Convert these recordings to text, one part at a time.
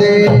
Yeah.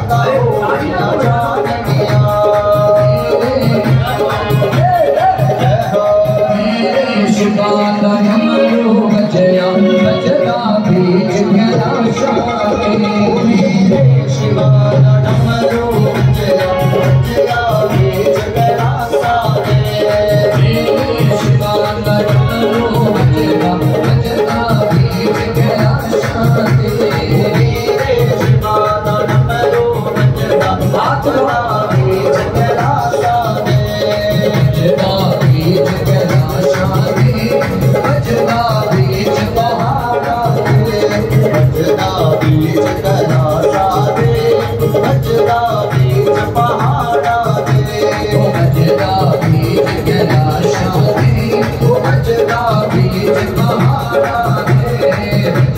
And 笑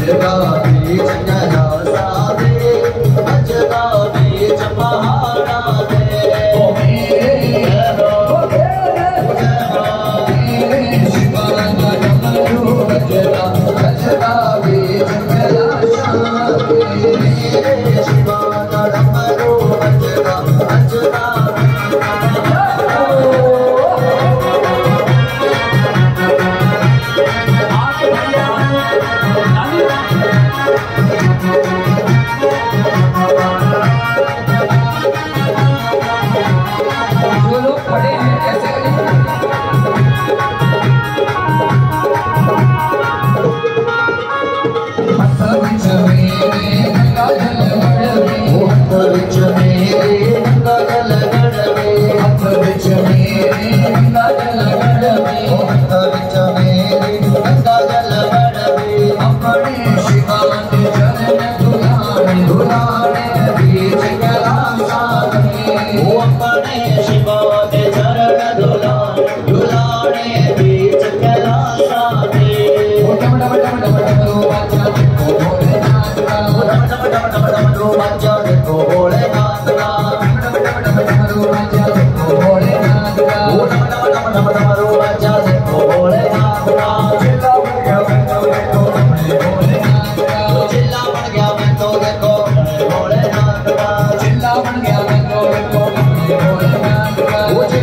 Deva